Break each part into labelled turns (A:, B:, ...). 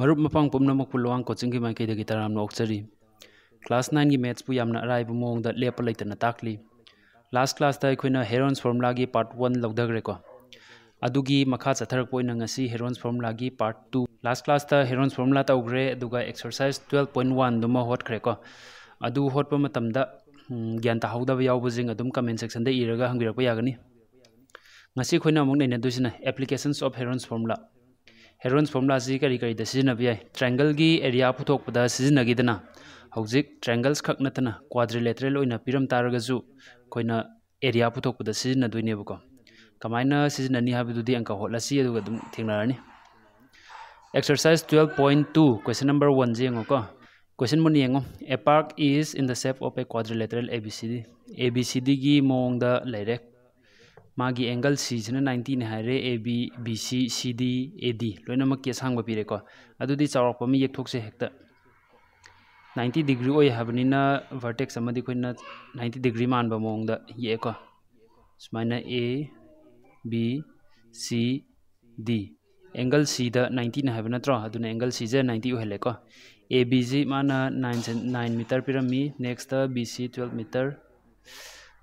A: मरुप मपांग पुमनमकु Lowang coaching की माइकेदगी तरामनो ओक्चरी class 9 की maths Pu यामना अराइब मोंग the लेप लेतन ताकली लास्ट क्लास ता अखोइना की पार्ट 1 लौदगरे को अदुगी मखा चथरक की पार्ट 2 लास्ट क्लास ता हेरोन्स तौग्रे एक्सरसाइज 12.1 दुमा होटखरे को अदु होटप मतमदा ज्ञान अदुम कमेंट सेक्शन दे इरगा हंगिरप यागनी ngasi khoina among nei applications of heron's formula. Heron's ꯐꯣꯔꯃꯨꯂꯥꯁꯤ ꯀꯔꯤ ꯀꯔꯤꯗ ꯁꯤꯖꯤꯟꯅꯕ ꯌꯥꯏ ꯇ꯭ꯔꯥꯏꯡꯒꯜꯒꯤ ꯑꯦꯔꯤꯌꯥ ꯄꯨꯊꯣꯛꯄꯗ ꯁꯤꯖꯤꯟꯅꯈꯤꯗꯅ ꯍꯧꯖꯤꯛ ꯇ꯭ꯔꯥꯏꯡꯒꯜꯁ ꯈꯛ ꯅꯠꯇꯅ ꯀ꯭ꯋꯥꯗ꯭ꯔꯤꯂꯦꯇꯔꯦꯜ ꯑꯣꯏꯅ ꯄꯤꯔꯝ ꯇꯥꯔꯒꯁꯨ ꯑꯩꯈꯣꯏꯅ ꯑꯦꯔꯤꯌꯥ ꯄꯨꯊꯣꯛꯄꯗ ꯁꯤꯖꯤꯟꯅꯗꯣꯏꯅꯦꯕꯀꯣ ꯀꯃꯥꯏꯅ ꯁꯤꯖꯤꯟꯅꯅꯤ ꯍꯥꯏꯕꯗꯨꯗꯤ ꯑꯪꯀ ꯍꯣꯠꯂꯁꯤ ꯑꯗꯨꯒ ꯑꯗꯨꯝ ꯊꯦꯡꯅꯔꯅꯤ ꯑꯦꯛꯁꯔꯁꯥꯏꯁ ꯇꯨꯌꯦꯜꯞ ꯄꯣꯏꯟ ꯇꯨ ꯀꯣꯏꯁꯟ ꯅꯝꯕꯔ ꯋꯥꯟꯁꯦ ꯌꯦꯡꯉꯣꯀꯣ ꯀꯣꯏꯁꯟ ꯃꯨꯟꯅ ꯌꯦꯡꯉꯣ ꯑꯦ ꯄꯥꯔꯛ ꯏꯁ ꯏꯟ ꯗ ꯁꯦꯞ of eh quadrilateral A B C D A B ꯃꯥꯒꯤ ꯑꯦꯡꯒꯜ ꯁꯤꯁꯤꯅ ꯅꯥꯏꯟꯇꯤꯅꯦ ꯍꯥꯏꯔꯦ ꯑꯦ ꯕꯤ ꯕꯤ ꯁꯤ ꯁꯤ ꯗꯤ ꯑꯦ ꯗꯤ ꯂꯣꯏꯅꯃꯛꯀꯤ ꯑꯁꯥꯡꯕ ꯄꯤꯔꯦꯀꯣ ꯑꯗꯨꯗꯤ ꯆꯥꯎꯔꯥꯛꯄ ꯑꯃ ꯌꯦꯛꯊꯣꯛꯁꯦ ꯍꯦꯛꯇ ꯅꯥꯏꯟꯇꯤ ꯗꯤꯒ꯭ꯔꯤ ꯑꯣꯏ ꯍꯥꯏꯕꯅꯤꯅ ꯚꯔꯇꯦꯛꯁ ꯑꯃꯗꯤ ꯑꯩꯈꯣꯏꯅ ꯅꯥꯏꯟꯇꯤ ꯗꯤꯒ꯭ꯔꯤ ꯃꯥꯟꯕ ꯃꯑꯣꯡꯗ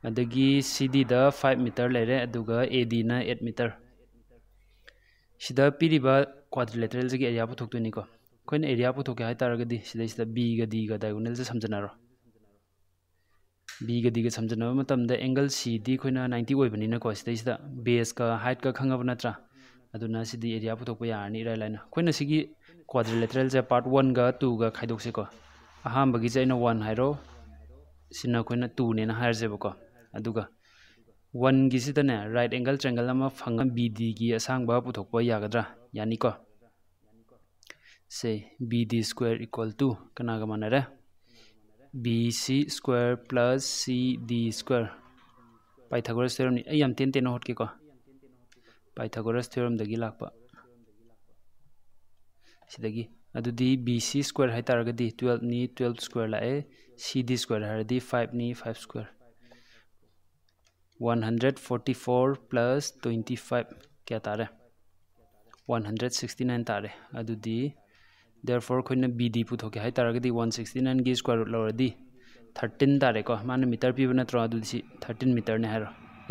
A: अदगी सीडी द 5 मीटर लेरे अदुगा एडी ना 8 मीटर सिदा पिरिबा क्वाड्रिलेटरल जगी एरिया पुथोक्तोनी को कोइन एरिया पुथोके हाय तारगदी सिदा सिदा बी ग डी ग डायगोनल से समझनारो बी ग डी ग समझनाव मतम द एंगल सीडी कोइन 90 ओइबनी ना को सिदा सिदा बेस का हाइट का खंगब नत्रा अदुना सिदी एरिया पुथोक यानी रा लाइन कोइन सिगी क्वाड्रिलेटरल जे पार्ट 1 ग 2 ग खाइदोक से को अहाम बगी जे ना 1 हाइरो सिना कोइन 2 ने ना हायजेबको वन गिसिदने राइट एंगल ट्रायंगल अमा फंग बीडी की असंग बा पुथोक यागद्रा यानी को स्क्वायर इक्वल टू कनागा माने रे BC square plus D square Pythagoras theorem नि अयम तेन तेन होट के को पाइथागोरस थ्योरम दगी लाकपा सिदगी अदुदी स्क्वायर है तारगदी 12 नि 12 स्क्वायर लाए सीडी स्क्वायर हरदी 5 नि 5 square one hundred forty four plus twenty five क्या तारे वन हंड्रेड सिक्सटी नाइन तारे अदुदी therefore कोई ना बी दी पुत हो क्या है तारा के दी 169 की स्क्वायर रूट लौरदी 13 तारे को माने मीटर पी पीब नत्रो अदुदी 13 मीटर ने है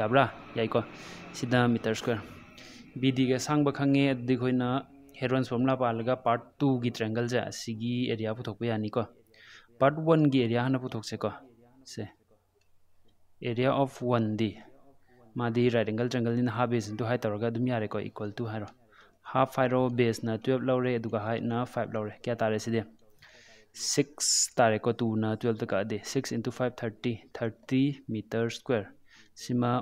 A: याब्रा याइको सीधा मीटर स्क्वायर बी दी के सांग बखंगे अदुदी कोई खोना हेरोन्स पाल पालगा पार्ट टू की ट्रेंगल से एरिया पुत हो पे यानी को पार्ट वन की एरिया हाँ हना पुथोक से को से ऑफ़ वन दी मादी right angle triangle in half base into height तौरगा अदुम यारे को इक्वल टू हारो हाफ़ हाइरो बेस ना 12 लौरे अदुगा हाइट ना 5 लौरे क्या तारे सिदे 6 तारे को 2 ना 12 तक आदे 6 into 5 30 30 मीटर स्क्वायर सिमा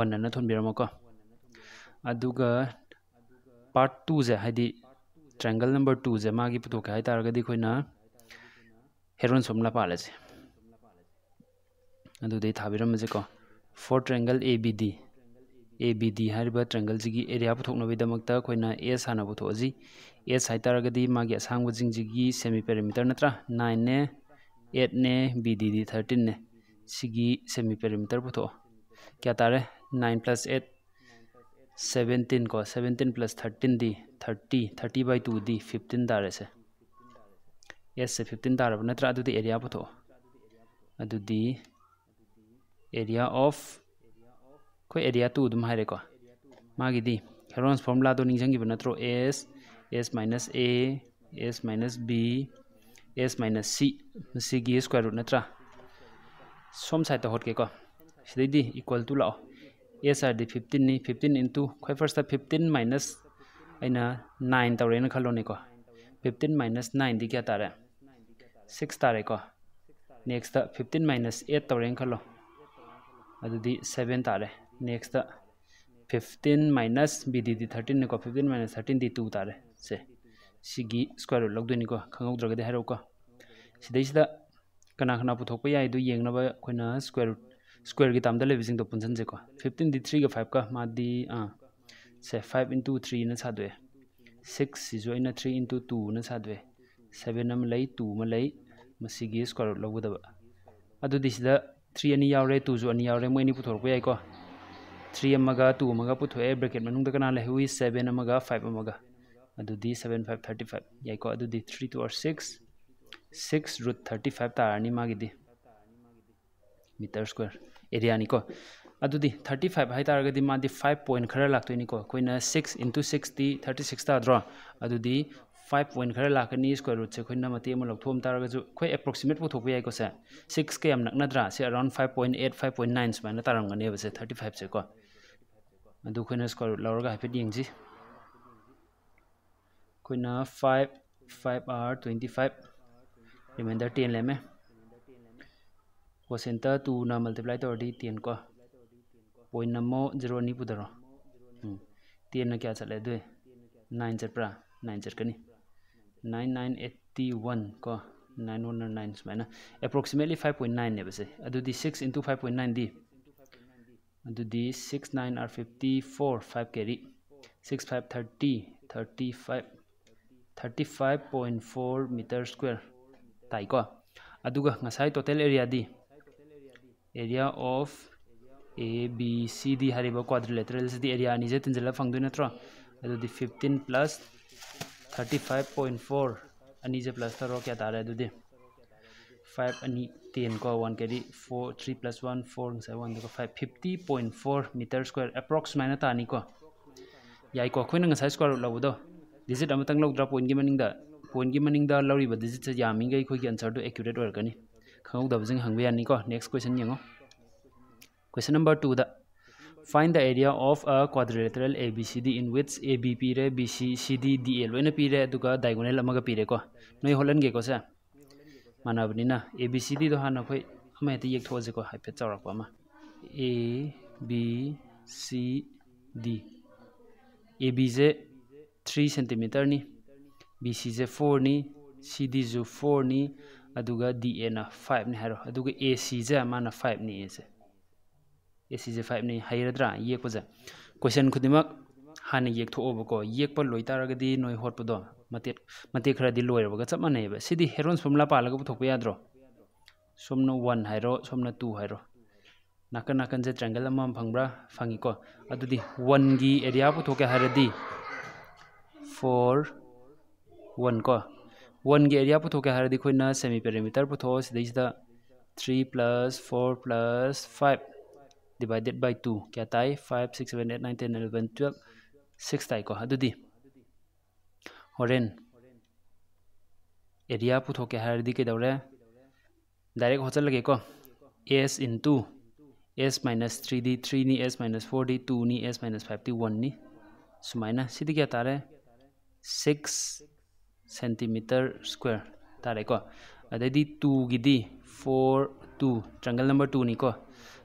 A: 1 ना थोन बिरमो को अदुगा पार्ट 2 जे हाइदी ट्रायंगल नंबर 2 जे मागी पुतो के हाइ तारगदी खोइना हेरोन सोमला पाले से four triangle A B D A B D triangle ji area पुथोनबीदमक अखोना एस हाँ पुथोजी एस है मागी असंगी सेमी पेरीमीटर नत्रा नाइन ने एट ने बी डी डी थर्टीन ने सेमी पेरीमीटर पुथो क्या तारे नाइन प्लस एट सेवेंटीन को सेवेंटीन प्लस थर्टीन दी थर्टी थर्टी बाई टू दी फिफ्टीन तारे से एस से फिफ्टीन तारब नत्रा एरिया पुथो अदुदी एरिया ऑफ़ कोई एरिया टू दुम हारे को मागिदी हेरोन्स फॉर्मूला तो निजंगी नत्रो S S minus A S minus B S minus C C square root नत्रा सोम साइड हटके को सिदी इक्वल टू लाओ एस आर दी फिफ्टीन नी फिफ्टीन इंटू खै फ़र्स्ट फिफ्टीन माइनस अना नाइन तौरेन खलोने को फिफ्टीन माइनस नाइन दी क्या तारे सिक्स तारे को नेक्स्ट फिफ्टीन माइनस एट तौरेन खलो अदुदी सेवन तारे next fifteen minus B D thirteen को फिफ्टीन माइनस थर्टीन डी टू तारे से स्क्वायर रूट लौदनीको खंगौद्रगदे हैरोको सिदैसिदा कना कना पुथोकपा याय दु येंगनबा अखोइना स्क्वायर रूट स्क्वायर की तामदा लेबिसिंग तो पुनसनजेको फिफ्टीन दी थ्री का फाइव का मादी आ से फाइव इंटू थ्री न सादवे सिक्स सिजु अइना थ्री इंटू टू न सादवे सेवन अम लई टू म मसिगी स्क्वायर रूट लौगदबा अदुदी सिदा थ्री अनि यावरे टूसु अनि यावरे थ्री अमगा टू अमगा पुथोए कना लेहुई सेवन अमगा फाइव अमगा फाइव थर्टी फाइव याइको अदुदी थ्री टू और six six root thirty five तारनी मागिदी मीटर स्क्वायर एरिया निको थर्टी फाइव है तारगदी मादी फाइव पॉइंट खर लागतोइनिको कोइना सिक्स इंटू सिक्स ती थर्टी सिक्स ताद्रो फाइव पॉइंट खर लाखनी स्क्वायर रूट से अखोना मते अम लौथोम तारगजु अखोय एप्रोक्सीमेट पुथोप याय कोसे 6 के हम नकनद्रा से अराउंड 5.8 5.9 समान तारंगने बसे 35 से को अदु खोना स्क्वायर रूट लौरगा हाइफिट यंगजी खोना 5 5 आर 25 रिमाइंडर 10 लेमे कोसेंटा 2 ना मल्टीप्लाई तो ऑडी को पॉइंट नमो 0 नी पुदरो क्या चल nine 9 nine 9 nine nine eighty one को नाइन वन नाइन सुमायना एप्रोक्सीमेटली फाइव पॉइंट नाइन है अदुदी six into five point nine दी अदुदी six nine are fifty four five carry six five thirty thirty five thirty five point four metre square ताइको अदुगा ngasai total area the area of A B C D hariba quadrilaterals di area ani je tinjala fangdu na tro adu di 15 plus thirty five point four ꯑꯅꯤꯁꯦ plus ꯇꯧꯔꯣ ꯀꯌꯥ ꯇꯥꯔꯦ ꯑꯗꯨꯗꯤ five ꯑꯅꯤ ten ꯀꯣ one carry four three plus one four ꯉꯁꯥꯏ ꯋꯥꯟꯗꯨꯒ five fifty point four metre square ꯑꯦꯄ꯭ꯔꯣꯛꯁ ꯁꯨꯃꯥꯏꯅ ꯇꯥꯅꯤꯀꯣ ꯌꯥꯏꯀꯣ ꯑꯩꯈꯣꯏꯅ ꯉꯁꯥꯏ ꯁ꯭ꯀ꯭ꯋꯦꯔ ꯔꯨꯠ ꯂꯧꯕꯗꯣ ꯗꯤꯖꯤꯠ ꯑꯃꯇꯪ ꯂꯧꯗ꯭ꯔꯥ ꯄꯣꯏꯟꯒꯤ ꯃꯅꯤꯡꯗ ꯄꯣꯏꯟꯒꯤ ꯃꯅꯤꯡꯗ ꯂꯧꯔꯤꯕ ꯗꯤꯖꯤꯠꯁꯦ ꯌꯥꯝꯃꯤꯈꯩ ꯑꯩꯈꯣꯏꯒꯤ ꯑꯟꯁꯔꯗꯣ ꯑꯦꯀ꯭ꯌꯨꯔꯦꯠ ꯑꯣꯏꯔꯛꯀꯅꯤ ꯈꯪꯍꯧꯗꯕꯁꯤꯡ ꯍꯪꯕ ꯌꯥꯅꯤꯀꯣ ꯅꯦꯛꯁ ꯀꯣꯏꯁꯟ ꯌꯦꯡꯉꯣ ꯀꯣꯏꯁꯟ ꯅꯝꯕꯔ ꯇꯨꯗ find the area of a quadrilateral abcd in which ab p re bc cd dl loina p re aduga diagonal amaga p re ko noi holan ge ko sa mana na abcd do hana khoi ama eta yek thoje ko ha pe pa ma a b c d ab je 3 cm ni bc je 4 ni cd je 4 ni aduga dl na 5 ni haro aduga ac je mana 5 ni ese A five फाइवनी हईरद्रा येकजे question खुद हाँ येथोबको Yelp लोतारगे नई होटपदो मत खर लोरब चप मानब सिद हेरोन फॉर्मूला पालग पुथोपयाद्रो वन है सोमन टू है नाकन नाकन से ट्रेंगल फंगा फंगीको वन की एरिया पुथोके फोर वन को वन की एरिया पुथोके सेमी पेरीमीटर पुथो सिद three plus four plus five divided by 2 क्या ताई 5 6 7 8 9 10 11 12 6 ताई को अदुदी होरेन एरिया पुथोके हारदी के दौरे. डायरेक्ट होचल लगे को. S into. S minus 3d 3 ni s minus 4d 2 ni s minus 5d 1 ni. सुमाइना सिदी क्या तारे? 6 सेंटीमीटर स्क्वायर तारे को. अदे 2 गिदी. 4 टू ट्रंगल नंबर टू नहीं को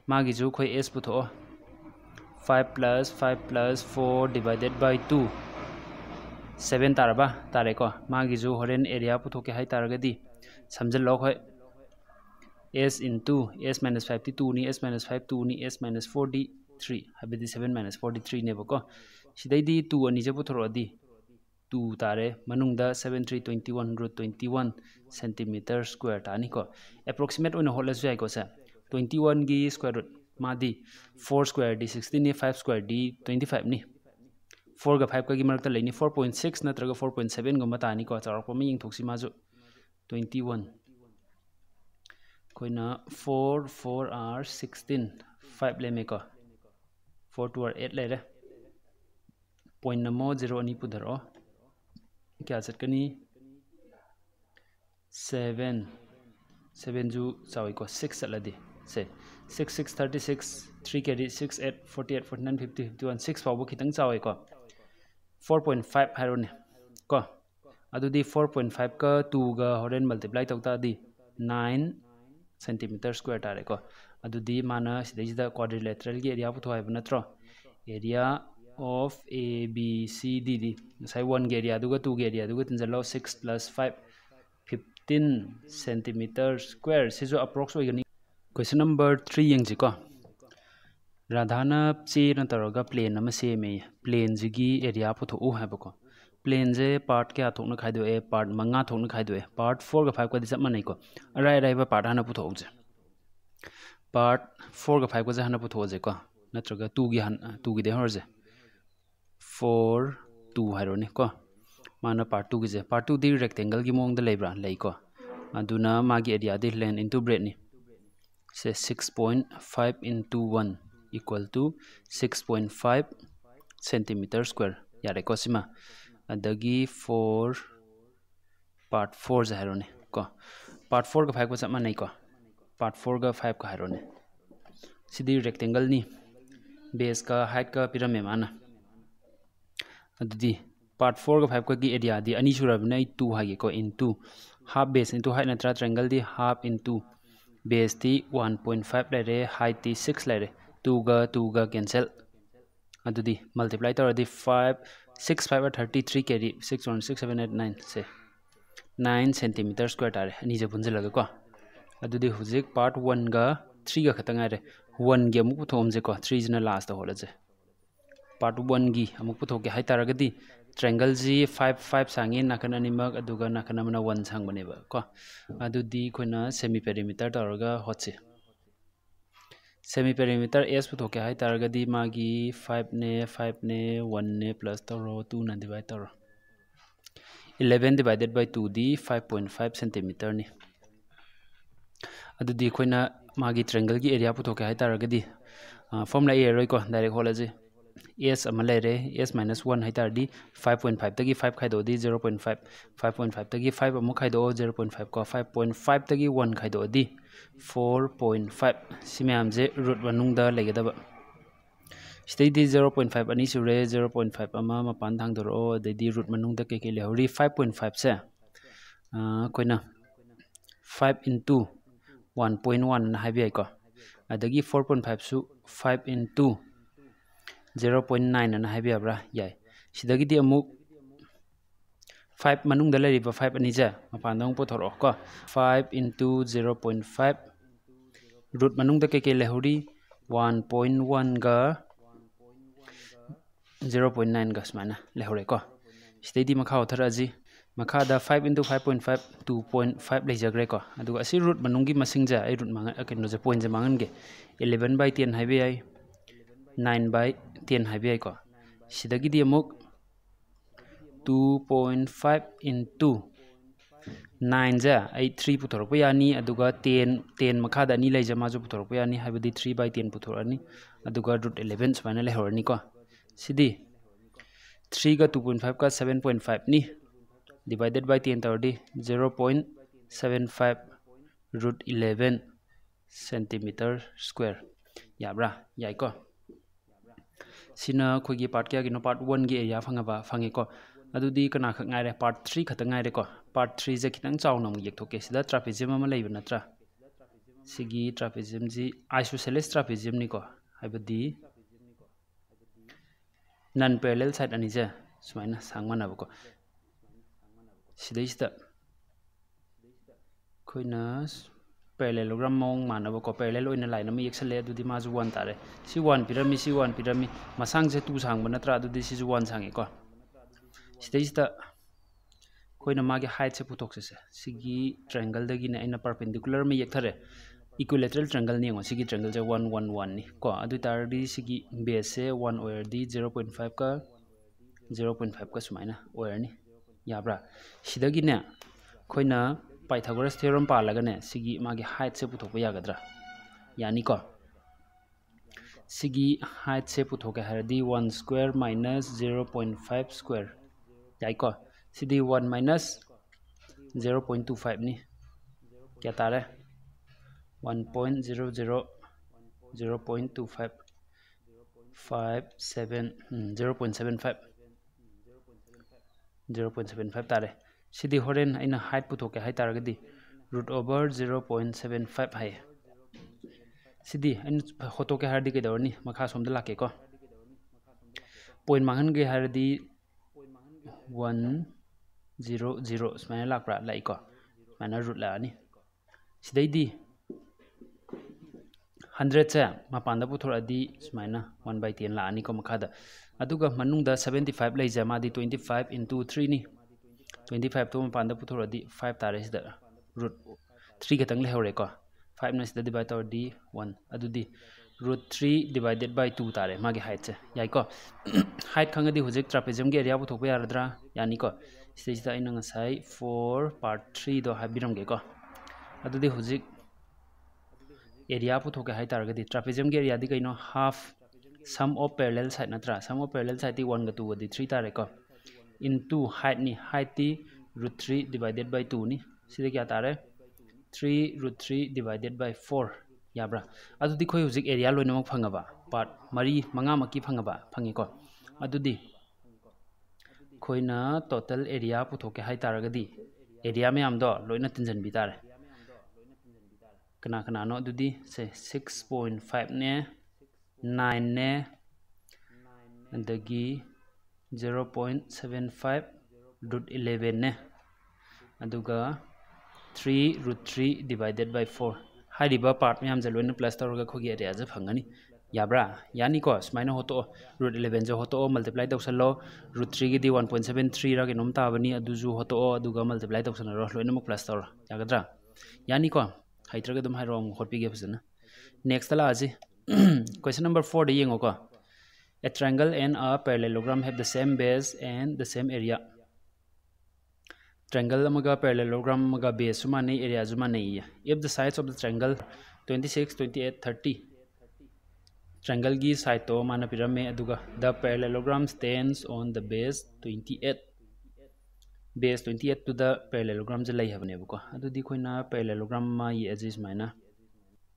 A: मागीजू खोई S पुथो five plus five plus four divided by two seven तारबा तारेको मागीजू हरें एरिया पुथो के हाई तारगदी समझल लो खोई S into S minus five T to नहीं एस माइनस फाइव टू नहीं एस माइनस फोर डी थ्री हबी सेवन माइनस फोर डी थ्री नेबको सिदी टू अनीजे पुथोरदी तू तारे मनुंगदा 7321 ट्वेंटी वन सेंटीमीटर स्क्वायर तानी को एप्रोक्सीमेट ओने होल जाय को से वन की स्क्वायर रूट मादी फोर स्क्वायर डी 16 ने फाइव स्क्वायर डी फाइव ने फोर का फाइव का की मरक लेनी 4.6 नत्रगा 4.7 गम तानी को चौरक में यिंग थोक्सी माजो ट्वेंटी वन कोई ना फोर फोर आर सिक्सटीन फाइव ले मेको फोर टू आर एट ले लेरे पॉइंट नमो 0 अनि पुधरो क्या सर सेवेन सेवेन। सेवन जू चावेको सिक्स चलदी से। Six six, thirty, six, three के carry, six, eight, forty eight, forty nine, fifty fifty one, six पाव खितंग चावेको फोर पॉइंट फाइव है को। अदुदी फोर पॉइंट फाइव का टू का हॉरेन मल्टीप्लाई तौता दी नाइन सेंटीमीटर स्क्वायर तारेको अदुदी माना सिदैजिदा क्वाड्रिलेटरल की एरिया पुथो है नत्रो। Area of A, B, C, D, D. Say 1개 에리아두가 2개 에리아두가 든절로 6 plus 5 15 centimeter square. 시조 approx 오이거니. Question number 3 영지고. राधाना चेन तरह प्लेन सेमे प्लेन जी एरिया पुथो हैबको प्लेन से पार्ट क्या थोन खादे पार्ट मंगा थोन खादे पार्ट फोर फाइव का चप मानईको अराय अराइब पार्ट हाँ पुथोजे पार्ट फोर फाइव का हाँ पुथोजेको नत्रग टू की हाँ टू की हरजे फोर टू है मान पार्ट टू की पार्ट टू दी रेक्टेंगल की मोद लेको मागी एरिया लें इंटू ब्रेड ने से six point five into one equal to six point five centimetre square यारेको सिम फोर पार्ट फोर से है पार्ट फोर का फाइव को चप मानको पार्ट फोर का फाइव का है रेक्टेंगल नी बेस का हाइट का पीरमे माना पार्ट फोर का फाइव का एरिया अनी सूरबने टू है को into half base into height नत्र triangle half into base की वन पॉइंट फाइव लाइर हाइट की सिक्स लाइर टूग टूग कैंसल मल्टीप्लाई तौर फाइव सिक्स फाइव और थर्टी थ्री के six one six seven eight nine से नाइन सेंटीमीटर स्क्वायर तारे अनीज पुनजलगेको पार्ट वन का थ्री का खत वन के अमुक पुथोमजेको थ्रीजना लास्ट होलजे triangle ji 5 5 sangi nakan animak aduga nakan amana 1 sang bane ba ko adudi koina semi perimeter taraga hotse semi perimeter s puthok ge hai taragadi magi 5 ne 5 ne 1 ne plus taro 2 na divide taro 11 divided by 2 di 5.5 centimeter ni adudi khoina magi triangle gi area puthoke hai taragadi formula a roi S लेरे S minus one है five point five तक five khadi zero point five five point five तक five अमु खाद zero point five को five point five तक one खाइदी four point five सी मैमसे रूट मनुंग लेगदब सिदी ज़ीरो पॉइंट फाइव अनी सूरे ज़ीरो पॉइंट फाइव मपान थांगदरो अदी रुट मनुंग कई कई लेहरी फाइव पॉइंट फाइव से अखोना five into one point one है फोर पॉइंट फाइव सु five into zero point nine ꯑꯅ ꯍꯥꯏꯕ ꯌꯥꯕ꯭ꯔꯥ ꯌꯥꯏ ꯁꯤꯗꯒꯤꯗꯤ ꯑꯃꯨꯛ ꯐꯥꯏꯚ ꯃꯅꯨꯡꯗ ꯂꯩꯔꯤꯕ ꯐꯥꯏꯚ ꯑꯅꯤꯁꯦ ꯃꯄꯥꯟꯗ ꯑꯃꯨꯛ ꯄꯨꯊꯣꯔꯛꯑꯣ ꯀꯣ five into zero point five root ꯃꯅꯨꯡꯗ ꯀꯩꯀꯩ ꯂꯩꯍꯧꯔꯤ ꯋꯥꯟ ꯄꯣꯏꯟ ꯋꯥꯟꯒ ꯖꯦꯔꯣ ꯄꯣꯏꯟ ꯅꯥꯏꯟꯒ ꯁꯨꯃꯥꯏꯅ ꯂꯩꯍꯧꯔꯦꯀꯣ ꯁꯤꯗꯩꯗꯤ ꯃꯈꯥ ꯑꯣꯊꯔꯛꯑꯁꯤ ꯃꯈꯥꯗ five into five point five two point five ꯂꯩꯖꯈ꯭ꯔꯦꯀꯣ ꯑꯗꯨꯒ ꯑꯁꯤ ꯔꯨꯠ ꯃꯅꯨꯡꯒꯤ ꯃꯁꯤꯡꯁꯦ ꯑꯩ ꯔꯨꯠ ꯀꯩꯅꯣꯁꯦ ꯄꯣꯏꯟꯁꯦ ꯃꯥꯡꯍꯟꯒꯦ ꯑꯦꯂꯦꯚꯦꯟ ꯕꯥꯏ ꯇꯦꯟ ꯍꯥꯏꯕ ꯌꯥꯏ नाइन बाई टेन हाईको सिदगी अमुक two point five into nine जे थ्री पुथरप यानी टेन टेन मखाद अनी लेज माजु पुथरप यानी हाबदी थ्री बाई टेन पुथरनी रूट इलेवन सूमायन लेहरनीको सिदी थ्री का टू पॉइंट फाइव का seven point five divided by ten तौरदी zero point seven five root eleven centimetre square याब्रा याइको सिना खोगी पार्ट क्या गिनो पार्ट वन की एरिया फंगबा फंगेको अदुदी कना खक ngaire पार्ट 3 खत ngaire को पार्ट 3 जे खितंग चावना मु येक्थोके सिदा ट्रापेजियम अमा लेब नत्रा सिगी ट्रापेजियम जी आइसोसेलेस ट्रापेजियम नि को हाइबदी नन पैरेलल साइड अनी से सुमाइना सांगमानबको सिदैसिदा खोइना पैरेललोग्राम मौंग मानबको पैरेलल ओइना लाइन अमा येक्सले अदुदि माजु 1 तारे सि 1 पिरामि सि 1 पिरामि मसांग से 2 सांगब नत्रा अदुदि सिजु 1 सांगे को सिदैसिदा खोइना मागे हाइट से पुथोक्से से सिगी ट्रायंगल दगी ने अइना परपेंडिकुलर में येक्थरे इक्विलेटरल ट्रायंगल ने ngo sigi triangle je 1 1 1 ni ko adu tardi sigi base se 1 oyer di 0.5 ka 0.5 ka sumaina oyer ni yabra sidagi ne khoina pythagoras theorem pa laga Pythagoras theorem पालगने सिगी मागे height से पुथोप यागद्रा यानी को सिगी height से पुथोक हरदि 1 स्क्वायर माइनस 0.5 स्क्वायर याइको सिदि 1 माइनस 0.25 नि क्या तारे 1.00 0.25 57 0.75 0.75 तारे होरेन अइना हाइट पुथोके रूट ओवर 0.75 हाइ सिदी अइन होतोके हारदी के दौरनी मखा सोमद लाके को पॉइंट मांगन गे हारदी 1 0 0 स्माइना लाकप्रा लाइको स्माइना रूट लानी हंड्रेड से मपान पुथोरदी सूमायना वन बै टेन लानी को मखाद सेवेंटी फाइव लेजे मादी twenty five into three twenty ꯐꯥꯏꯚꯇꯣ ꯃꯄꯥꯟꯗ ꯄꯨꯊꯣꯔꯛꯑꯗꯤ ꯐꯥꯏꯚ ꯇꯥꯔꯦ ꯁꯤꯗ ꯔꯨꯠ ꯊ꯭ꯔꯤ ꯈꯛꯇꯪ ꯂꯩꯍꯧꯔꯦꯀꯣ ꯐꯥꯏꯚꯅ ꯁꯤꯗ ꯗꯤꯚꯥꯏꯠ ꯇꯧꯔꯗꯤ ꯋꯥꯟ ꯑꯗꯨꯗꯤ root three divided by two ꯇꯥꯔꯦ ꯃꯥꯒꯤ ꯍꯥꯏꯠꯁꯦ ꯌꯥꯏꯀꯣ ꯍꯥꯏꯠ ꯈꯪꯉꯗꯤ ꯍꯧꯖꯤꯛ ꯇ꯭ꯔꯥꯄꯦꯖꯝꯒꯤ ꯑꯦꯔꯤꯌꯥ ꯄꯨꯊꯣꯛꯄ ꯌꯥꯔꯗ꯭ꯔꯥ ꯌꯥꯅꯤꯀꯣ ꯁꯤꯗꯩꯁꯤꯗ ꯑꯩꯅ ꯉꯁꯥꯏ ꯐꯣꯔ ꯄꯥꯔꯠ ꯊ꯭ꯔꯤꯗꯣ ꯍꯥꯏꯕꯤꯔꯝꯒꯦꯀꯣ ꯑꯗꯨꯗꯤ ꯍꯧꯖꯤꯛ ꯑꯦꯔꯤꯌꯥ ꯄꯨꯊꯣꯛꯀꯦ ꯍꯥꯏ ꯇꯥꯔꯒꯗꯤ ꯇ꯭ꯔꯥꯄꯦꯖꯝꯒꯤ ꯑꯦꯔꯤꯌꯥꯗꯤ ꯀꯩꯅꯣ half sum of parallel side ꯅꯠꯇ꯭ꯔꯥ ꯁꯝ ꯑꯣꯐ ꯄꯦꯔꯦꯂꯦꯜ ꯁꯥꯏꯠꯇꯤ ꯋꯥꯟꯒ ꯇꯨꯒꯗꯤ ꯊ꯭ꯔꯤ ꯇꯥꯔꯦꯀꯣ इनटू हाइट नहीं हाइट ती root three divided by two नहीं सीधे क्या तारे three root three divided by four याब्रा अदु दिखो हुजिक एरिया लोइनमक फंगबा पार्ट मरी मंगा मकी फंगबा फंगिको अदु दि खोइना टोटल एरिया पुथोके हाइ तारगदि एरिया में आमदो लोइना तिनजन बितारे कना कना नो अदु दि से 6.5 ने 9 ने अंदगी zero point seven five root eleven ने three root three divided by four है पार्ट मैम लोन प्लस तौर अखोगी एरियाज़ फंगनी याब्रा यानीको सूमायन होटो रूट इलेवन से होटो मल्टीप्लाई तौसलो रुट थ्री की वन पॉइंट सेवन थ्री कम ताबनी होटो मल्टीप्लाई तौसनरो लोन प्लस तौर यागद्रा यानीको हाइत्रगे हटपीगे फजन नेक्स्ट लाजे क्वेश्चन नंबर फोर येंगोको A triangle and a parallelogram have the same base and the same area. Triangle amaga parallelogram amaga base suma nei area suma nei. If the sides of the triangle 26 28 30 triangle gi side to mana pirame aduga the parallelogram stands on the base 28 base 28 to the parallelogram je lai habne ko adu di khoina parallelogram ma ye ajis maina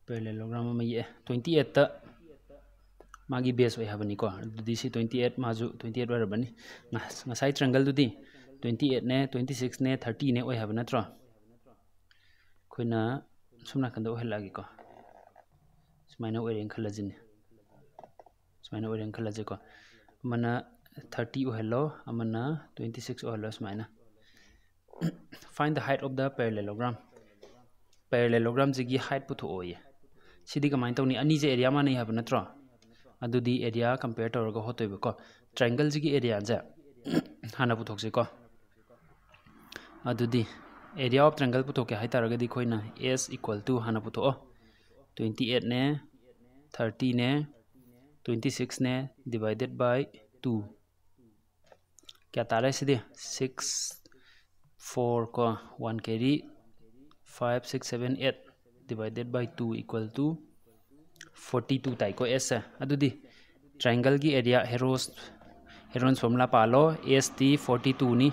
A: parallelogram ma ye 28 ta magi base oi habani ko adu di 28 ma 28 war bani ngasai triangle du 28 ne 26 ne 30 ne oi habana tro khoina sumna kanda oi lagi ko सुमाइना ओरें खलजिन सुमाइना ओरें खलजे को अमना 30 ओहलो अमना 26 ओहलो सुमाइना find the height of the parallelogram parallelogram जिगी height पुथो ओये सिदी कमाइन तौनी अनी जे area मा नहीं हब नत्रो अदुदी एरिया होतोय को ट्रायंगल जिगी एरिया जे हाना पुथोकसे को अदुदी एरिया ऑफ़ ट्रायंगल पुथोके खोइना s इक्वल टू हाना पुथो ट्वेंटी एट ने थर्टी ने ट्वेंटी सिक्स ने डिवाइडेड बाय टू क्या तारा सीधे सिक्स फोर को one carry five six seven eight divided by two equal to forty two तक एस ट्राइंगल की एरिया हेरो हेरो फॉर्मुला पालो एस ती फोर्टी टू नि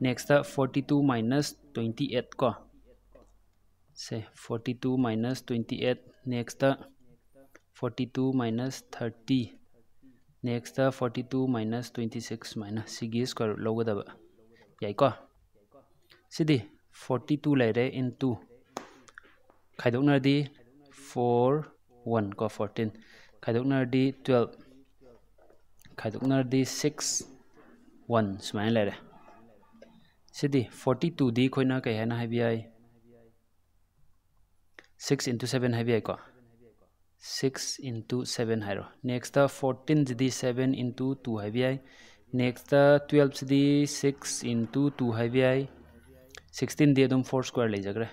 A: next forty two minus twenty eight को से forty two minus twenty eight next forty two minus thirty next forty two minus twenty six मैं स्कोर लौदब याको फोर्टी टू लेर into khadi four ko 14 khaidokna di 12 khaidokna di 6 1 smain laire sidi 42 di khoina kai hana habi ai 6 into 7 है को 6 into 7 है next 14 जदी 7 into 2 है भी नेक्स्ट 12 जदी 6 into 2 है 16 दी 4 स्क्वायर ले जगरे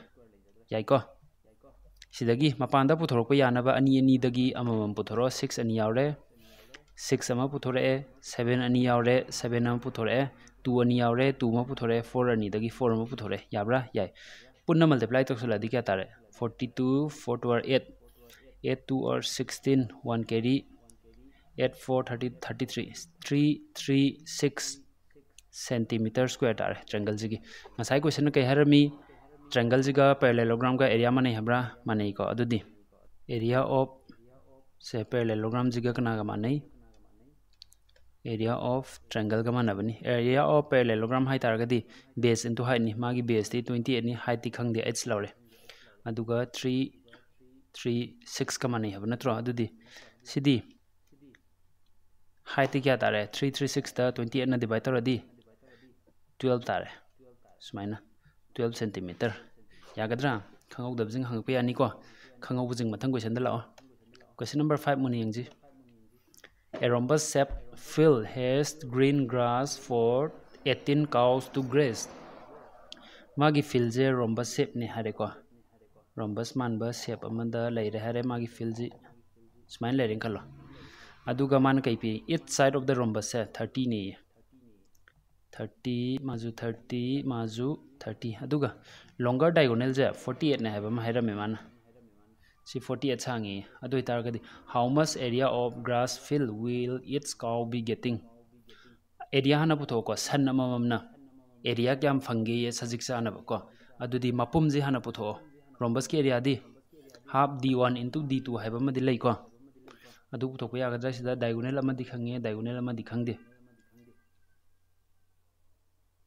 A: को सिदगी मपान पुथोरप यानब अनी अनी दगी अमम पुथोरो 6 अनी यावरे 6 अमा पुथोरे 7 अनी यावरे 7 अमा पुथोरे 2 अनी यावरे 2 अमा पुथोरे 4 अनी दगी 4 अमा पुथोरे याब्रा पुन्ना मल्टीप्लाई तौसलदी क्या तारे 42 4 to 8 8 2 or 16 1 carry 8 4 30 33 3 3 6 centimeter square tare triangle jigi ngasai question habra mane ko adudi area of say parallelogram jiga kana ga mane area of triangle ga mana bani area of parallelogram hai taragadi base into height ni magi base ti 28 ni height ti khangde h lawre aduga 3 3 6 ka mani hab natro adudi sidi height kya tare 3 3 6 ta 28 na divide adi 12 tare sumaina twelve centimetre ꯌꯥꯒꯗ꯭ꯔꯥ ꯈꯪꯍꯧꯗꯕꯁꯤꯡ ꯍꯪꯉꯛꯄ ꯌꯥꯅꯤꯀꯣ ꯈꯪꯍꯧꯕꯁꯤꯡ ꯃꯊꯪ ꯀꯣꯏꯁꯟꯗ ꯂꯥꯛꯑꯣ ꯀꯣꯏꯁꯟ number five ꯃꯨꯟꯅ ꯌꯦꯡꯁꯤ a rhombus shape field has green grass for eighteen cows to graze ꯃꯥꯒꯤ ꯐꯤꯜꯁꯦ ꯔꯣꯝꯕꯁ ꯁꯦꯞꯅꯤ ꯍꯥꯏꯔꯦꯀꯣ ꯔꯣꯝꯕꯁ ꯃꯥꯟꯕ ꯁꯦꯞ ꯑꯃꯗ ꯂꯩꯔꯦ ꯍꯥꯏꯔꯦ ꯃꯥꯒꯤ ꯐꯤꯜꯁꯤ ꯁꯨꯃꯥꯏꯅ ꯂꯩꯔꯦꯅ ꯈꯜꯂꯣ ꯑꯗꯨꯒ ꯃꯥꯅ ꯀꯩ ꯄꯤ ꯏꯠ ꯁꯥꯏꯠ ꯑꯣꯐ ꯗ ꯔꯣꯝꯕꯁꯁꯦ ꯊꯥꯔꯇꯤꯅꯦꯌꯦ ꯊꯥꯔꯇꯤ ꯃꯥꯖꯨ ꯊꯥꯔꯇꯤ ꯃꯥꯖꯨ थर्टी लोंगर डायगोनल जे फोर्टी एट ने है माना। सी फोर्टी एट सांगी अदु how much area of grass field will its cow be getting area हना पुथोको सन एरिया क्या फंगे ये सजिक सानब को? मपुम जे हना पुथो। रोम्बस के area half D one into D two है लैको अदु पुथोको यागद्रा सिदा डायगोनल खंगे डायगोनल खंगदे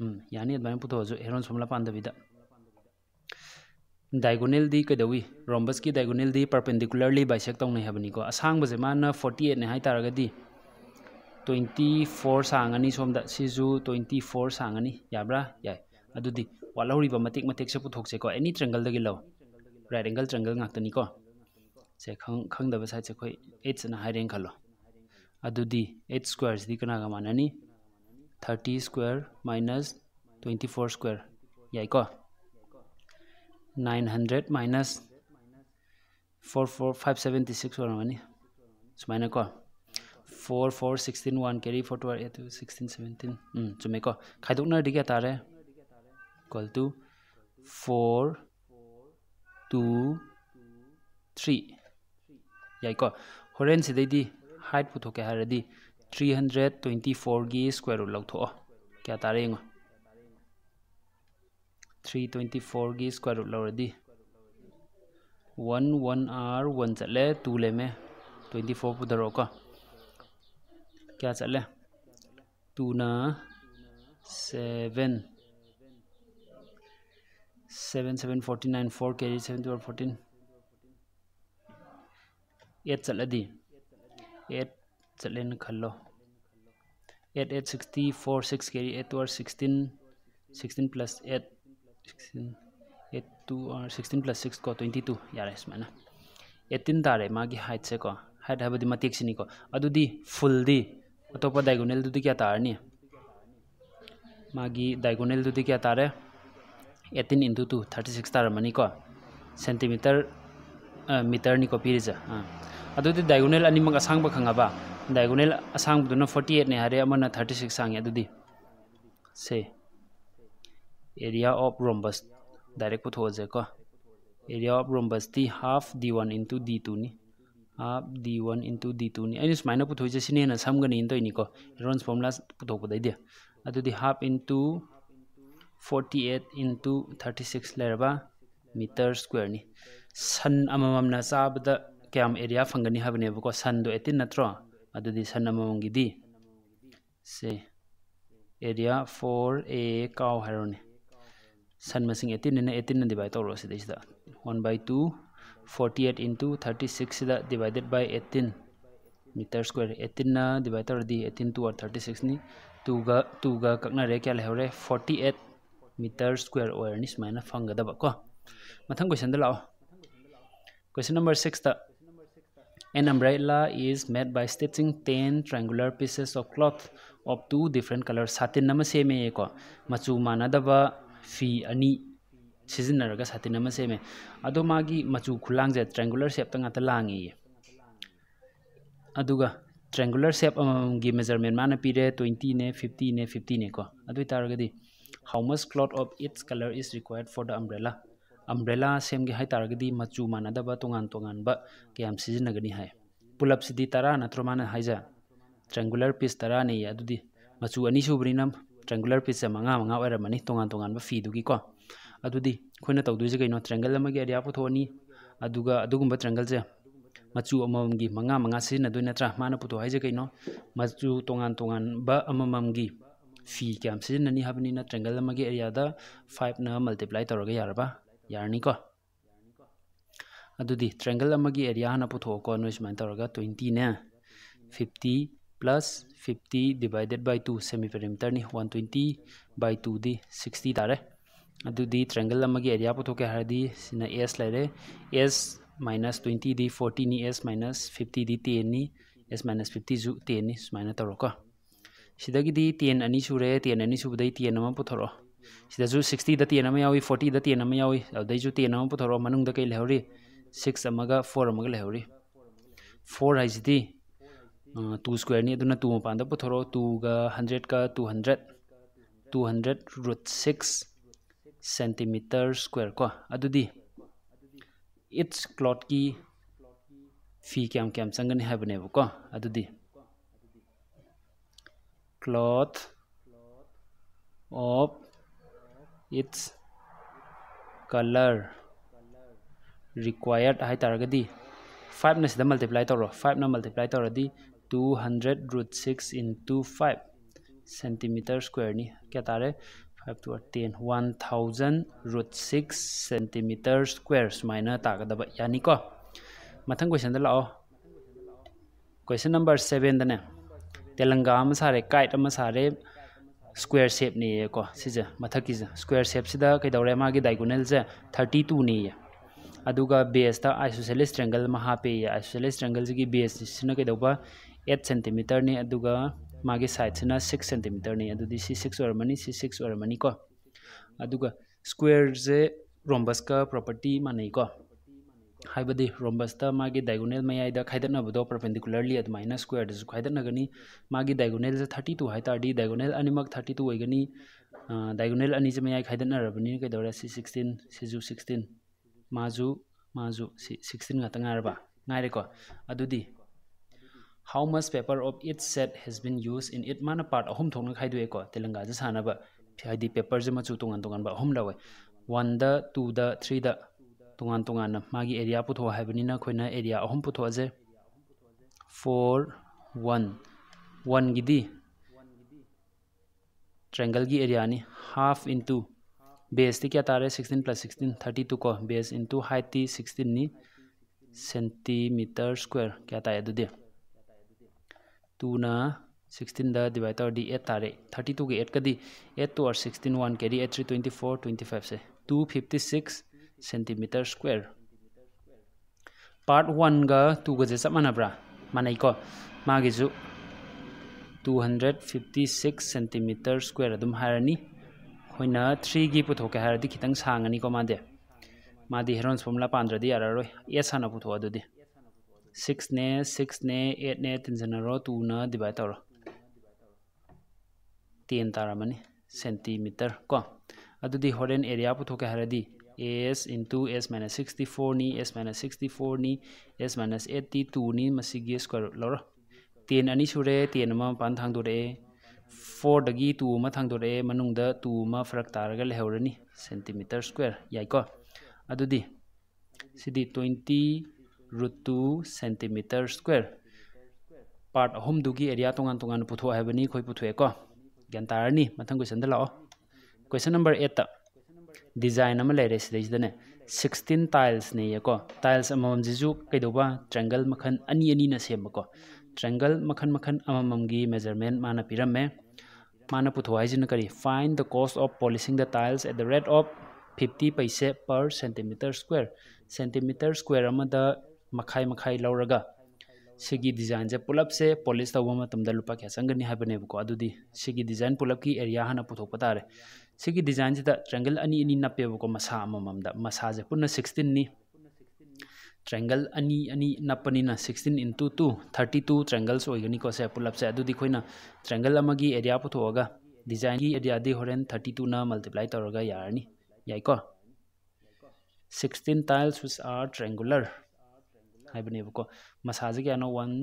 A: ꯎꯝ ꯌꯥꯅꯤ ꯑꯗꯨꯃꯥꯏꯅ ꯄꯨꯊꯣꯛꯑꯁꯨ ꯍꯦꯔꯣꯟ ꯐꯣꯔꯃꯨꯂꯥ ꯄꯥꯟꯗꯕꯤꯗ ꯗꯥꯏꯒꯣꯅꯦꯜꯗꯤ ꯀꯩꯗꯧꯏ ꯔꯣꯝꯕꯁꯀꯤ ꯗꯥꯏꯒꯣꯅꯦꯜꯗꯤ ꯄꯔꯄꯦꯟꯗꯤꯀꯨꯂꯔꯂꯤ ꯕꯥꯏꯁꯦꯛ ꯇꯧꯅꯩ ꯍꯥꯏꯕꯅꯤꯀꯣ ꯑꯁꯥꯡꯕꯁꯦ ꯃꯥꯅ ꯐꯣꯔꯇꯤ ꯑꯩꯠꯅꯦ ꯍꯥꯏ ꯇꯥꯔꯒꯗꯤ ꯇ꯭ꯋꯦꯟꯇꯤ ꯐꯣꯔ ꯁꯥꯡꯉꯅꯤ ꯁꯣꯝꯗ ꯁꯤꯁꯨ ꯇ꯭ꯋꯦꯟꯇꯤ ꯐꯣꯔ ꯁꯥꯡꯉꯅꯤ ꯌꯥꯕ꯭ꯔꯥ ꯌꯥꯏ ꯑꯗꯨꯗꯤ ꯋꯥꯠꯍꯧꯔꯤꯕ ꯃꯇꯦꯛ ꯃꯇꯦꯛꯁꯦ ꯄꯨꯊꯣꯛꯁꯦꯀꯣ ꯑꯦꯅꯤ ꯇ꯭ꯔꯦꯡꯒꯜꯗꯒꯤ ꯂꯧ ꯔꯥꯏꯠ ꯑꯦꯡꯒꯜ ꯇ꯭ꯔꯦꯡꯒꯜ ꯉꯥꯛꯇꯅꯤꯀꯣ ꯁꯦ ꯈꯪꯗꯕ ꯁꯥꯏꯠꯁꯦ ꯑꯩꯈꯣꯏ ꯑꯩꯠꯁꯅ ꯍꯥꯏꯔꯦꯅ ꯈꯜꯂꯣ ꯑꯗꯨꯗꯤ ꯑꯩꯠ ꯁ꯭ꯀ꯭ꯋꯥꯔꯁꯤꯗꯤ ꯀꯅꯥꯒ ꯃꯥꯟꯅꯅꯤ thirty square minus twenty four square याई को nine hundred minus four four five seventy six one वाणी सुमाइन फोर फोर सिक्सटीन वन के four two eight sixteen seventeen सुमे को खादोनर दिखे है कल टू फोर टू थ्री याई को हरें से हाइट पुथो के three hundred twenty four square root लौथो क्या तारे three twenty four square root लौरदी one one are one चले टू ले में ट्वेंटी फोर पुधरो क्या चले टू ना seven seven forty nine four carry seven two fourteen eight चल एट न खलो eight eight sixty four six carry, eight two sixteen sixteen plus eight, sixteen, eight two और सिक्सटीन प्लस सिक्स को twenty two, यार इसमें eighteen तारे, मागी height से को, हाइट है मतेक से को। फुलदी अतोप डायगोनल क्या तारनी मागी डायगोनल क्या तारे eighteen into two, thirty six तारमनी को, सेंटीमीटर मीटर निको पीरिजा हाँ अदुदी डायगोनल अनिमक असांग खंगाबा डायगोनल असांग फोर्टी एट ने हारे अमना थर्टी सिक्स अदुदी से area of rhombus direct पुथोजेको area of rhombus ती half d1 into d2 ni half d1 into d2 ni ai sumaina पुथोजे सिने ना समगनी इंतो इनिको Heron's formula पुथोपदai dia adudi half into 48 into 36 leraba meter square ni san amamam na sabda kyam area fangani habne ko san do 18 natro adudi san amamam gidi se area 4a kaw harone सन मसिंग eighteen eighteen divide तौर सिदा one by two forty eight into thirty six divided by eighteen metre square eighteen divide तौर eighteen two और thirty six नि टूगा टूगा कक्नरे क्या लेहरे फोर्टी एट मीटर स्क्वायर ओरनी सुमाइना फंगदब को मथंग क्वेश्चन लाओ question number six An umbrella is made by stitching 10 triangular pieces of cloth of two different colors. Satin nama seme eko. Machu manadaba fi ani ꯁꯤꯖꯤꯟꯅꯔꯒ ꯁꯥꯇꯤꯟ ꯑꯃ ꯁꯦꯝꯃꯦ ꯑꯗꯣ ꯃꯥꯒꯤ ꯃꯆꯨ ꯈꯨꯂꯥꯡꯁꯦ ꯇ꯭ꯔꯦꯡꯒꯨꯂꯔ ꯁꯦꯞꯇ ꯉꯥꯛꯇ ꯂꯥꯡꯉꯤꯌꯦ ꯑꯗꯨꯒ ꯇ꯭ꯔꯦꯡꯒꯨꯂꯔ ꯁꯦꯞ ꯑꯃꯃꯝꯒꯤ ꯃꯦꯖꯔꯃꯦꯟ ꯃꯥꯅ ꯄꯤꯔꯦ ꯇ꯭ꯋꯦꯟꯇꯤꯅꯦ ꯐꯤꯐꯇꯤꯅꯦ ꯐꯤꯐꯇꯤꯅꯦꯀꯣ ꯑꯗꯨ ꯑꯣꯏꯇꯥꯔꯒꯗꯤ how much cloth of its colour is required for the umbrella umbrella sem gi hai tar di machu mana da ba tongan tongan ba kyam sizin na gani hai pull up sidi tara na tro mana hai ja triangular piece tara ni adu di machu ani su bri triangular piece ma nga nga wa ra mani tongan tongan ba fi du gi ko adu di khoi na tau du ji gai no triangle la ma gi ariya po tho ni adu ga adu gum ba triangle ja machu amam gi manga manga sizin na du na tra mana pu tho hai ja gai no machu tongan tongan ba amam gi fi kyam sizin na ni habni na triangle la ma gi ariya da 5 na multiply tar ga yar ba ना को triangle अमगी area हना पुथोको नोइ सुमान तौरगा 20 ने 50 plus fifty divided by two semi पेरीमीटरनी one twenty by two दी sixty तारे अमगी area सिना s लेरे S minus twenty दी फोर्टी नी एस माइनस फिफ्टी दी नी एस माइनस फिफ्टी जु टेन टेन अमा यावी फोर्टी दा टेन अमा यावी अदुदैजु टेन अमा पुथोरो मनुंग दा कई लेहौरी सिक्स अमगा फोर अमगा लेहौरी फोर हाइजिदी टू स्क्वायर नहीं टू मपान पुथरो टू हंड्रेड का two hundred two hundred root six centimetre square को अदुदी इट्स क्लॉथ की फ़ी क्या क्या चंगनी है अदुदी cloth of its colour required है तारगदी फाइव ने मल्टीप्लाई तौर फाइव न multiply तौरदी two hundred root six into five centimetre square क्या तारे five two ten one thousand root six centimetre square सुमायना तागदब यानीको मथंग क्वेश्चन लाओ क्वेश्चन नंबर सेवन दने तेलंगा सारे काइट सारे स्क्वायर शेप ने को सिजे मथक की स्क्वायर शेप सिदा कइदौरे मागी डायगोनल से 32 ने अदुगा बेस आइसोसेलेस ट्रायंगल मा हापे आइसोसेलेस ट्रायंगल जी बेस कइदौबा 8 सेंटीमीटर ने मागी साइड 6 सेंटीमीटर ने अदुदी सी 6 और मनी सी 6 और मनी को अदुगा स्क्वायर जे रोम्बस का प्रॉपर्टी माने को डायगोनल मयाइदा खाइदनबदो परपेंडिकुलरली अदमाइना स्क्वायरदसु खाइदनगनी मागी डायगोनल से 32 हाइतारदी डायगोनल अनिमक 32 ओइगनी डायगोनल अनी से मयाइ खाइदनरबनी कइदौरा सी 16 सिजु 16 माजु माजु सी 16 ngata ngarba ngaire ko adudi how much paper of each set has been used in it mana part ahum thongna khaidu ko telanga ja sanaba haidi paper je machu tungan tungan ba तोान तोान मागी area पुथो है खोना area अहम पुथोजे four one one गिदी triangle की area नि half into base क्या तारे sixteen plus sixteen thirty two को बेस इंटू हाइट ती सिक्सटीन नि सेंटीमीटर स्क्वायर क्या ताए दुदे टू ना सिक्सटीन डिवाइड तौर दी एट तारे थर्टी टू के एट का दी एट टू और sixteen one carry eight three twenty four twenty five से two fifty six centimetre square part one गा टू गजे सब मानब्रा मागिजु two hundred fifty six centimetre square अदुम हारनी होइना थ्री की पुथोके हारदी खितंग सांगनी को मादे मादी हेरोन्स फॉर्मुला पांद्रदी याररोय ए साना पुथो अदुदी सिक्स ने सिक्स ने एट ने तिनजनरो टू ना डिवाइड तौर टेन तारामनी सेंटीमीटर को अदुदी होरेन एरिया पुथोके हारदी s into s minus 64 ni s minus 64 ni s minus 82 ni masigi square root. Lor 10 ani sure 10 ma pan thang do re 4 dagi 2 ma thang do re manung da 2 ma farak taraga lehorani centimeter square. Yai ko adudi sidi 20 root 2 centimeter square. Part ahum dugi area tongan tongan putho habani khoi putho ko gyan tarani mathang question da lao question number 8 ta design ama leire sidai sixteen tiles ne ko tiles amam jisu kaidoba triangle makhan ani ani na sem ko triangle makhan makhan amam gi measurement mana pirame mana puthwai jin kari find the cost of polishing the tiles at the rate of 50 paise per centimeter square centimeter square amada makhai makhai lauraga sigi design je pulap se polish tawa matamda lupa kya sangani habane ko adudi sigi design pulap ki area hana puthok patare सिकी design से triangle अनी अनी ना पेब को मसा मम मसा जे पुनः सिक्सटीन नि अनी अनी sixteen into two thirty two triangles होगी कौसे पुलब से अदी खोई ना ट्रैंगल की एरिया पुथो डिज़ाइन की एरिया दी थर्टी टू ना मल्टीप्लाई तौर यार नि याई को sixteen tiles which are triangular है मसाज क्या वन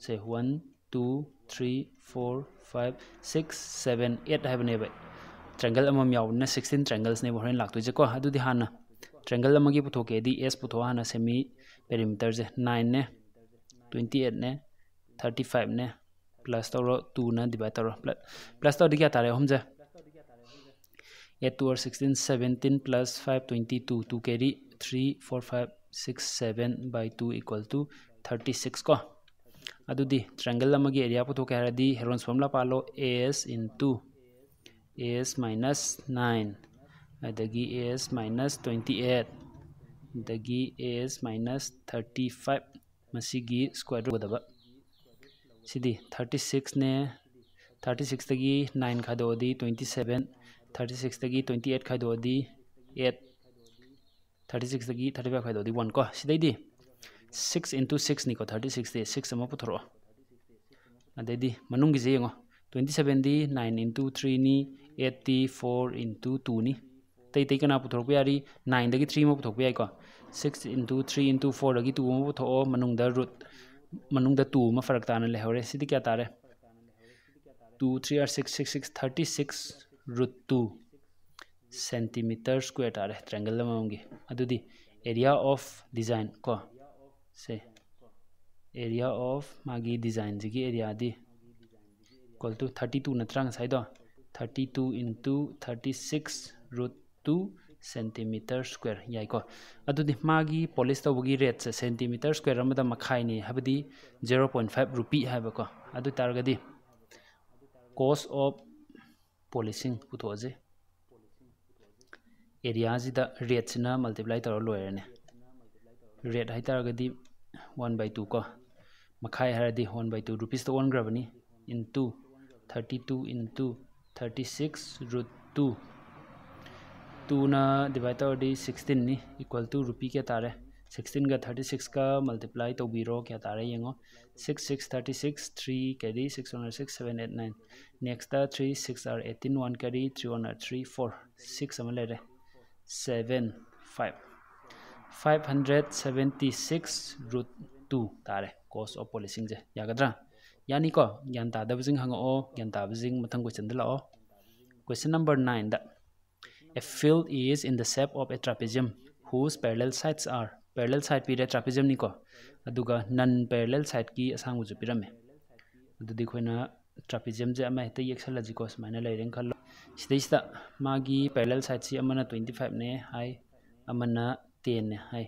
A: से one two three four five six seven eight है masa je kya no 1 say 1 2 3 4 5 6 7 8 haibane bai triangle amam yauna 16 triangles ne bohren laktu je ko adu di hana triangle amagi putho ke di s putho hana semi perimeter je 9 ne 28 ne 35 ne plus toro 2 na divide toro plus to dikya tare hom je 8 2 or 16 17 plus 5 22 2 carry 3 4 5 6 7 by 2 equal to 36 ko adudi triangle amagi area putho ke haradi heron's formula palo as into is minus 9 adagi is minus 28 adagi is minus 35 masigi square root daba sidi 36 ne 36 tagi 9 khado di 27 36 tagi 28 khado di 8 36 tagi 35 khado di 1 ko sidai di 6 into 6 ni ko 36 di 6 ama puthro adai di manung gi je ngo 27 di 9 into 3 ni eighty four into two नी? तई तई कना पुथोरप यारी nine को six into three into four two म पुथो मनुंग द रूट टू म फरक ताना लेहरे सिदी क्या तारे two three are six root two centimetre square तारे अदुदी एरिया ऑफ़ डिज़ाइन को से area thirty two साइदो thirty two into thirty six root two centimetre square याइको अदुदी मागी पॉलिश तौबगी रेट से सेंटीमीटर स्क्वायर अमदा मखाइनी हबदी 0.5 रुपी हाबको अदु तारगदी कॉस्ट ऑफ़ पॉलिशिंग पुथोजे एरिया जिदा रेट सिना मल्टीप्लाई तौर लोयरने रेट हाइतारगदी 1 by 2 को मखाई हरदी 1 by 2 रुपीस तो ओनग्रबनी into 32 thirty six root two two ना डिवाइड ऑडी सिक्सटीन नी इक्वल टू रुपी क्या तारे सिक्सटीन का थर्टी सिक्स का मल्टीप्लाई तो बीरो क्या तारे ये गो six six thirty six three carry six hundred six seven eight nine next था three six are eighteen one carry three one are three four six हमें ले रहे seven five five hundred seventy six root two तारे cost of polishing से याद रहा को ज्ञान तादबजिंग हंगो ज्ञान ताबजिंग मथंग क्वेश्चन दलाओ question number 9 the A field is in the shape of a trapezium whose parallel sides are parallel side pire trapezium ni ko aduga non parallel side ki asang ju pirame adudi khoina trapezium je ama hete yexal ji ko smaina leireng khallo sidai sida magi parallel side si amana 25 ne hai amana 10 ne hai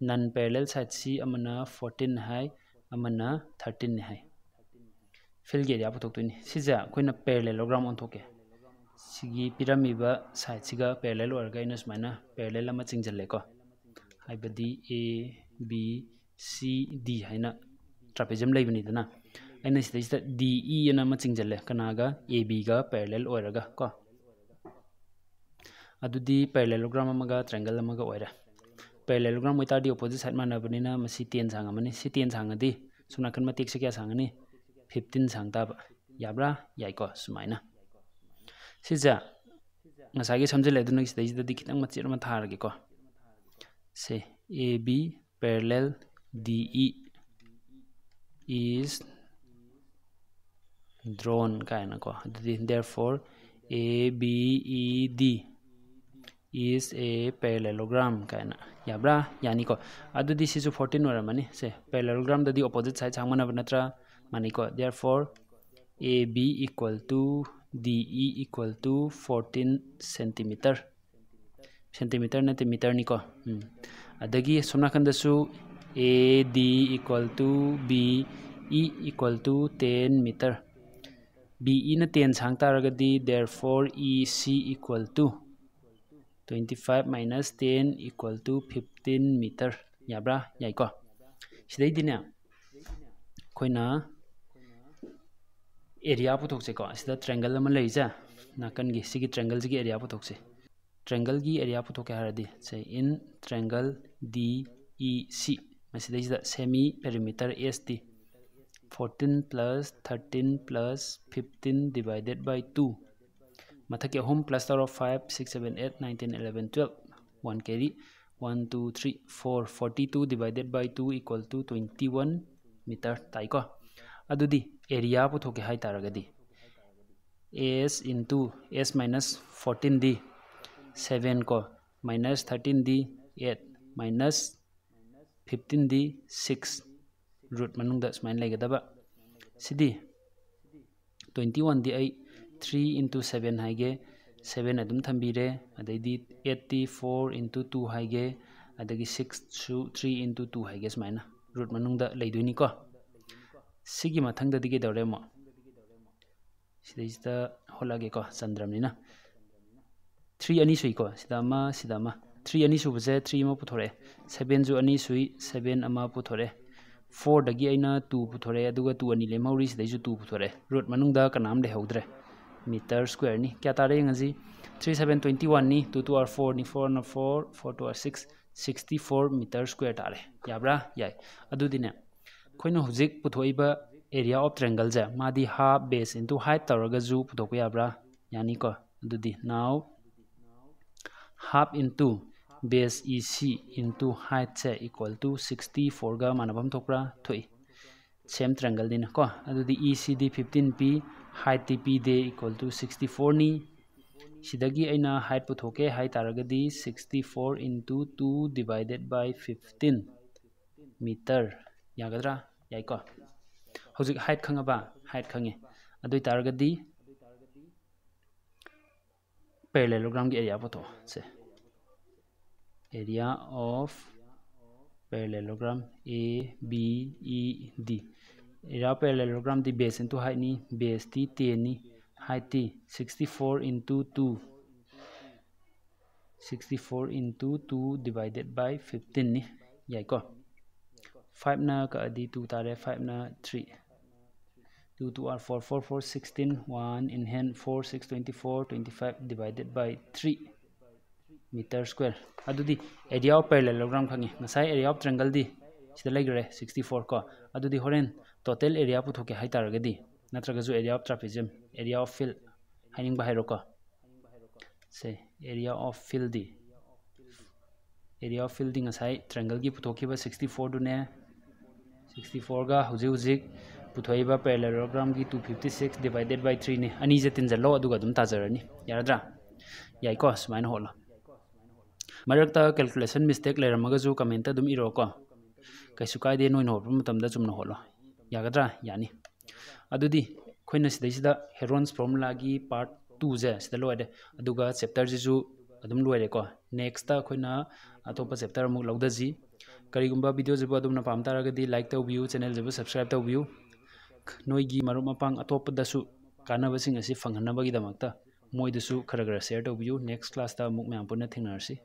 A: non parallel side si amana 14 hai amana 13 ne hai fill सिगा parallel ओरगा इना सुमाइना parallel अमा चिंगजल्लेको हाइबदी A B C D हाइना trapezium लेबनिदना अइना सिदा डी ई अना अमा चिंगजल्ले कनागा ए बी गा पैरेलल ओरगा को अदुदी पैरेललोग्राम अमगा ट्रायंगल अमगा ओइरा पैरेललोग्राम ओइतादी ऑपोजिट साइड मानबनिना मसी 10 सांग अमनी सी 10 सांगदी सुनाकन याब्रा याइको सुमाइना सिजा ngасagi samjile aduna ki stage dadi kitang machir ma tharge ko se ab parallel de is drawn kaina ko therefore abed is a parallelogram kaina yabra yani ko adu this is 14 ora mani se parallelogram dadi opposite side changmana Maniko, equal therefore AB equal to DE equal to 14 centimeter. Centimeter na meter niko. hmm. adagi sumna kan dasu AD equal to BE equal to 10 meter. BE na 10 sang taragadi therefore EC equal to 25 minus 10 equal to 15 meter. Yabra yaiko. Sidai dine koina area अमा लेजा नाकन सिगी triangle जी area पुथोक्से triangle गी area पुथोके से in triangle D E C मसिदा semi perimeter S टी 14 प्लस 13 प्लस 15 डिवाइडेड बाय 2 मथक के होम प्लस तर 5 6 7 8 19 11 12 1 carry 1 2 3 4 42 divided by 2 equal to 21 metre ताइको अदुदी एरिया पुथोके हाई तारगदी s into s minus fourteen दी सेवन को माइनस थर्टीन दी एट माइनस फिफ्टीन दी सिक्स रूट मनुंग सुमाइन लेगदबा सिदी ट्वेंटी वन दी आई थ्री इंटू सेवन हाइगे सेवन अदुम थंबीरे अदैदी एट्टी फोर इंटू टू हाइगे अदगी सिक्स थ्री इंटू टू हाइगे सुमाइना रूट मनुंग लेदोइनिको सिगी मथंगददी के दौरे मो सिदा होलागे को चंद्रमनिना थ्री अनी सुई को सिदा मा सिदा मा थ्री अनी सुबसे थ्री मा पुथोरे सेवन जो अनी सुई सेवन अमा पुथोरे फोर दगी अना टू पुथोरे अदुगा टू अनी लेमौरी सिदैजु टू पुथोरे रूट मनुंगदा कनाम लेहौद्रे मीटर स्क्वायर नि क्या तारे ngasi 3721 ni 2 2 r 4 ni 4 na 4 4 2 r 6 64 metre square तारे याब्रा याय अदुदिने ꯑꯩꯈꯣꯏꯅ ꯍꯧꯖꯤꯛ ꯄꯨꯊꯣꯛꯏꯕ ꯑꯦꯔꯤꯌꯥ ꯑꯣꯐ ꯇ꯭ꯔꯦꯡꯒꯜꯁꯦ ꯃꯥꯗꯤ ꯍꯥꯐ ꯕꯦꯁ ꯏꯟꯇꯨ ꯍꯥꯏꯠ ꯇꯧꯔꯒꯁꯨ ꯄꯨꯊꯣꯛꯄ ꯌꯥꯕ꯭ꯔꯥ ꯌꯥꯅꯤꯀꯣ ꯑꯗꯨꯗꯤ ꯅꯥꯎ half into base is into ꯍꯥꯏꯠꯁꯦ equal to sixty ꯐꯣꯔꯒ ꯃꯥꯟꯅꯐꯝ ꯊꯣꯛꯄ꯭ꯔꯥ ꯊꯣꯛꯏ ꯁꯦꯝ ꯇ꯭ꯔꯦꯡꯒꯜꯅꯤꯅꯀꯣ ꯑꯗꯨꯗꯤ ꯏ ꯁꯤꯗꯤ ꯐꯤꯐꯇꯤꯟ ꯄꯤ ꯍꯥꯏꯠꯇꯤ ꯄꯤꯗꯦ ꯏꯀ꯭ꯋꯦꯜ ꯇꯨ ꯁꯤꯛꯁꯇꯤ ꯐꯣꯔꯅꯤ सिदगी हाइट पुथोके high sixty four into two divided by fifteen metre ꯌꯥꯒꯗ꯭ꯔꯥ ꯌꯥꯏꯀꯣ ꯍꯧꯖꯤꯛ ꯍꯥꯏꯠ ꯈꯪꯉꯕ ꯍꯥꯏꯠ ꯈꯪꯉꯦ ꯑꯗꯨ ꯑꯣꯏ ꯇꯥꯔꯒꯗꯤ ꯄꯦꯔꯂꯦꯂꯣꯒ꯭ꯔꯥꯝꯒꯤ ꯑꯦꯔꯤꯌꯥ ꯄꯨꯊꯣꯛꯑꯣ ꯁꯦ area of parallelogram A B E D area of parallelogram the base into height ni base t 10 ni height t 64 into 2 64 into 2 divided by 15 ni yai ko 5 na ka adi 2 tare 5 na 3 2 2 are 4 4 4 16 1 in hand 4 6 24 25 divided by 3 metre square अदुदी area of parallelogram खंगे नसाई area of triangle दी सिदा लेगरे 64 को अदुदी होरेन total area पुथोके हाई तारगदी नत्रगजु area of trapezium area of fill हाइनिंग बाहेरो को से एरिया ऑफ़ फिल दी एरिया ऑफ़ फिल दी नसाई ट्रायंगल की पुथोके 64 दुने सिक्सटी फोरगा हौजिक हौजिक पुथोइबा पैरेललोग्रामगी 256 डिवाइडेड बाय 3 ने अनी जे तीन जलो अदुगा दुम ताजरनी यारद्रा याइको स्माइन होला मरक्ता कैलकुलेशन मिस्टेक लेरमगा कमेंट दुम इरोको कैसु कायदे नोइन होप मतमदा चुमनो यागद्रा यानी अदुदी खोइन सिदै पार्ट 2 जे सिदा लोयदे अदुगा चैप्टर जिजु अदुम नेक्स्ट ता खोइन अतोपा अमुक लौदजी ꯀꯔꯤꯒꯨꯝꯕ ꯚꯤꯗꯤꯑꯣꯁꯤꯕꯨ ꯑꯗꯣꯝꯅ ꯄꯥꯝ ꯇꯥꯔꯒꯗꯤ ꯂꯥꯏꯛ ꯇꯧꯕꯤꯌꯨ ꯆꯦꯅꯦꯜꯁꯤꯕꯨ ꯁꯕꯁꯀ꯭ꯔꯥꯏꯕ ꯇꯧꯕꯤꯌꯨ ꯅꯣꯏꯒꯤ ꯃꯔꯨꯞ ꯃꯄꯥꯡ ꯑꯇꯣꯞꯄꯗꯁꯨ ꯀꯥꯟꯅꯕꯁꯤꯡ ꯑꯁꯤ ꯐꯪꯍꯟꯅꯕꯒꯤꯗꯃꯛꯇ ꯃꯣꯏꯗꯁꯨ ꯈꯔ ꯈꯔ ꯁꯤꯌꯔ ꯇꯧꯕꯤꯌꯨ ꯅꯦꯛꯁ ꯀ꯭ꯂꯥꯁꯇ ꯑꯃꯨꯛ ꯃꯌꯥꯝ ꯄꯨꯟꯅ ꯊꯦꯡꯅꯔꯁꯤ